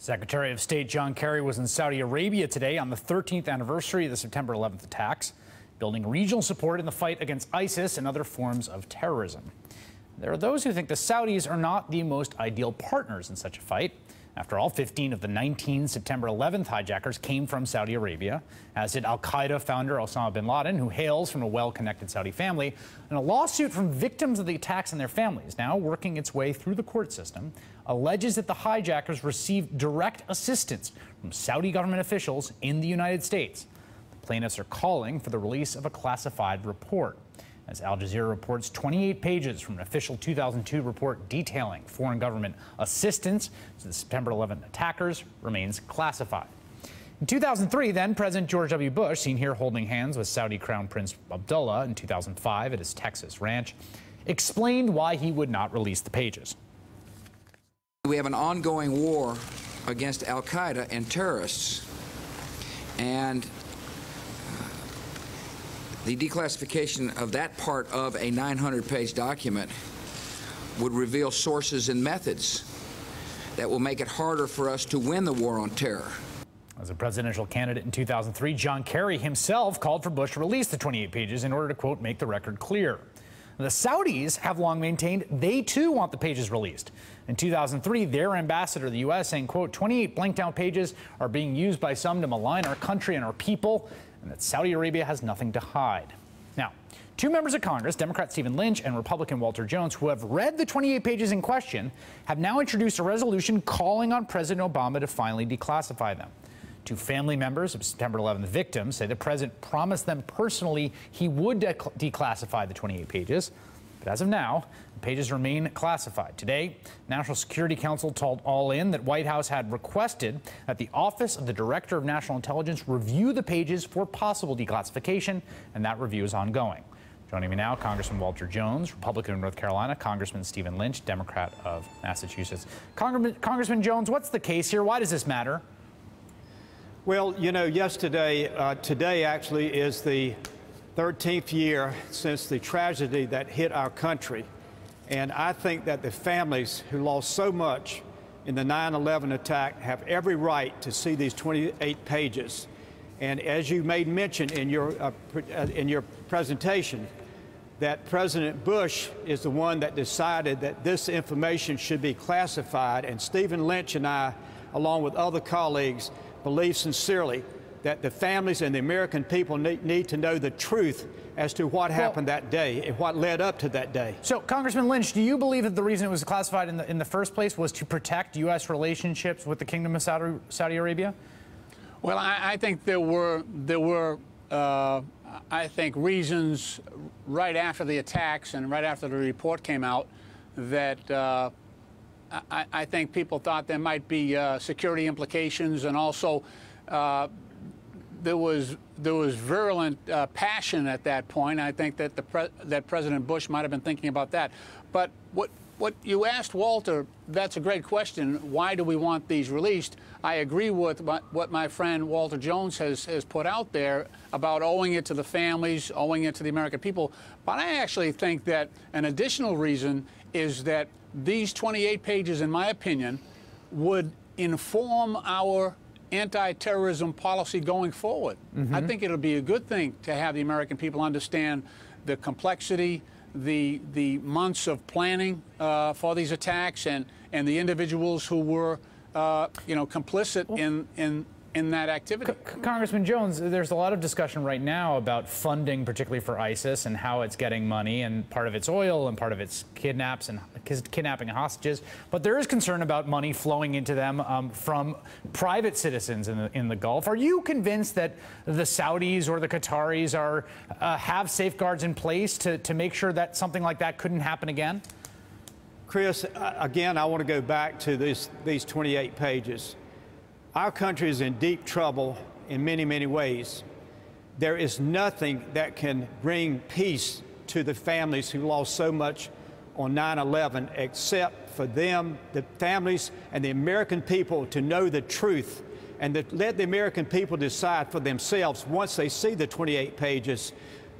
Secretary of State John Kerry was in Saudi Arabia today on the 13th anniversary of the September 11th attacks, building regional support in the fight against ISIS and other forms of terrorism. There are those who think the Saudis are not the most ideal partners in such a fight. After all, 15 of the 19 September 11th hijackers came from Saudi Arabia, as did Al Qaeda founder Osama bin Laden, who hails from a well connected Saudi family. And a lawsuit from victims of the attacks and their families, now working its way through the court system, alleges that the hijackers received direct assistance from Saudi government officials in the United States. The plaintiffs are calling for the release of a classified report as Al Jazeera reports 28 pages from an official 2002 report detailing foreign government assistance to the September 11 attackers remains classified. In 2003, then President George W. Bush, seen here holding hands with Saudi Crown Prince Abdullah in 2005 at his Texas ranch, explained why he would not release the pages. We have an ongoing war against Al Qaeda and terrorists. And the declassification of that part of a 900-page document would reveal sources and methods that will make it harder for us to win the war on terror. As a presidential candidate in 2003, John Kerry himself called for Bush to release the 28 pages in order to, quote, make the record clear. The Saudis have long maintained they too want the pages released. In 2003, their ambassador to the U.S. saying, quote, 28 blanked out pages are being used by some to malign our country and our people and that Saudi Arabia has nothing to hide. Now, two members of Congress, Democrat Stephen Lynch and Republican Walter Jones, who have read the 28 pages in question, have now introduced a resolution calling on President Obama to finally declassify them. Two family members of September 11 victims say the president promised them personally he would de declassify the 28 pages. But as of now, the pages remain classified. Today, National Security Council told All In that White House had requested that the Office of the Director of National Intelligence review the pages for possible declassification, and that review is ongoing. Joining me now, Congressman Walter Jones, Republican of North Carolina, Congressman Stephen Lynch, Democrat of Massachusetts. Congressman, Congressman Jones, what's the case here? Why does this matter? Well, you know, yesterday, uh, today actually is the 13th year since the tragedy that hit our country. And I think that the families who lost so much in the 9 11 attack have every right to see these 28 pages. And as you made mention in your, uh, uh, in your presentation, that President Bush is the one that decided that this information should be classified. And Stephen Lynch and I, along with other colleagues, believe sincerely that the families and the American people need, need to know the truth as to what happened well, that day and what led up to that day. So, Congressman Lynch, do you believe that the reason it was classified in the, in the first place was to protect U.S. relationships with the Kingdom of Saudi, Saudi Arabia? Well, I, I, think there were there were uh, I think reasons right after the attacks and right after the report came out that. Uh, I, I, think people thought there might be uh, security implications and also uh, there was there was virulent uh, passion at that point. I think that the pre that President Bush might have been thinking about that. But what what you asked Walter, that's a great question. Why do we want these released? I agree with what my friend Walter Jones has, has put out there about owing it to the families, owing it to the American people. But I actually think that an additional reason is that these 28 pages, in my opinion, would inform our anti-terrorism policy going forward. Mm -hmm. I think it'll be a good thing to have the American people understand the complexity, the the months of planning uh, for these attacks, and and the individuals who were, uh, you know, complicit in in in that activity. C Congressman Jones, there's a lot of discussion right now about funding, particularly for ISIS, and how it's getting money, and part of it's oil, and part of it's kidnaps and kidnapping hostages. But there is concern about money flowing into them um, from private citizens in the in the Gulf. Are you convinced that the Saudis or the Qataris are uh, have safeguards in place to to make sure that something like that couldn't happen again? Chris, again, I want to go back to this, these 28 pages. Our country is in deep trouble in many, many ways. There is nothing that can bring peace to the families who lost so much on 9 11 except for them, the families, and the American people to know the truth and to let the American people decide for themselves once they see the 28 pages,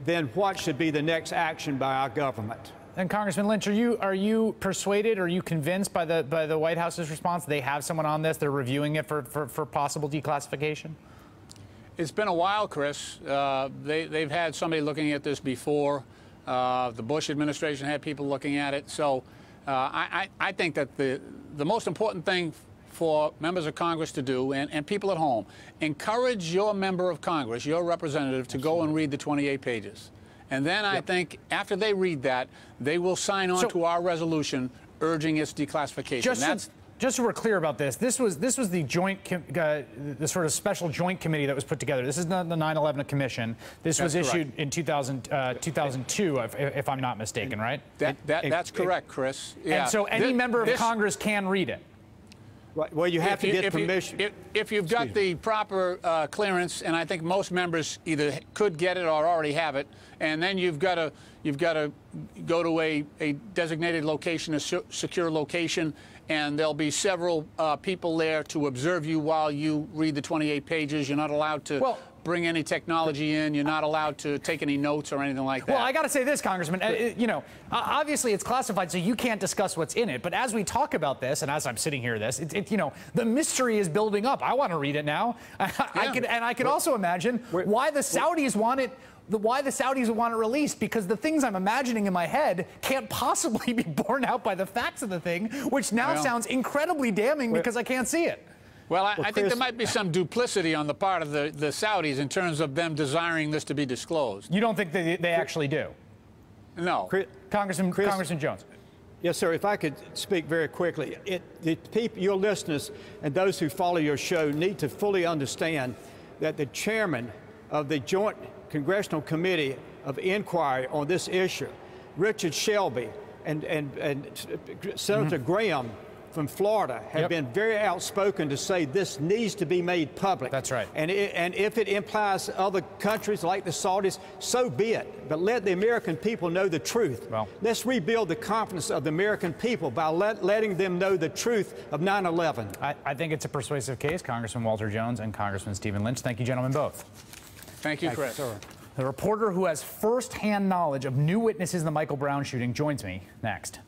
then what should be the next action by our government. And Congressman Lynch, are you are you persuaded? Are you convinced by the by the White House's response? They have someone on this. They're reviewing it for for, for possible declassification. It's been a while, Chris. Uh, they, they've had somebody looking at this before. Uh, the Bush administration had people looking at it. So uh, I, I, I think that the, the most important thing for members of Congress to do and, and people at home, encourage your member of Congress, your representative, to go and read the 28 pages. And then I think after they read that, they will sign on So- to our resolution urging its declassification. Just That's, so, just so we're clear about this, this was this was the joint uh, the sort of special joint committee that was put together. This is not the 9/11 commission. This was That's correct. issued in 2000 uh, 2002, if, if I'm not mistaken, right? that, that, that's it- correct, Chris. Yeah. And so any Thi- member of this- Congress can read it. Right, Well, you have if to you- get if you- permission. if, if you've got the proper uh, clearance, and I think most members either could get it or already have it, and then you've got to you've got to go to a, a designated location, a secure location, and there'll be several uh, people there to observe you while you read the 28 pages. You're not allowed to. Well- Bring any technology in. You're not allowed to take any notes or anything like that. Well, I got to say this, Congressman. Uh, you know, obviously it's classified, so you can't discuss what's in it. But as we talk about this, and as I'm sitting here, this, it, it, you know, the mystery is building up. I want to read it now. I Yeah. could, and I could also imagine why the Saudis want it. The, why the Saudis would want it released because the things I'm imagining in my head can't possibly be borne out by the facts of the thing, which now Well- sounds incredibly damning because I can't see it. Well, I, I think there might be some duplicity on the part of the, the Saudis in terms of them desiring this to be disclosed. You don't think they, they actually do, No. Chris- Congressman Chris- Congressman Jones? Yes, sir. If I could speak very quickly, it, the people, your listeners and those who follow your show need to fully understand that the chairman of the Joint Congressional Committee of Inquiry on this issue, Richard Shelby, and, and, and Senator mm-hmm. Graham from Florida have Yep. been very outspoken to say this needs to be made public. That's right. And, it, and if it implies other countries like the Saudis, so be it. But let the American people know the truth. Well- Let's rebuild the confidence of the American people by let, letting them know the truth of 9 11. I, I think it's a persuasive case, Congressman Walter Jones and Congressman Stephen Lynch. Thank you, gentlemen, both. Thank you, Chris. The reporter who has firsthand knowledge of new witnesses in the Michael Brown shooting joins me next.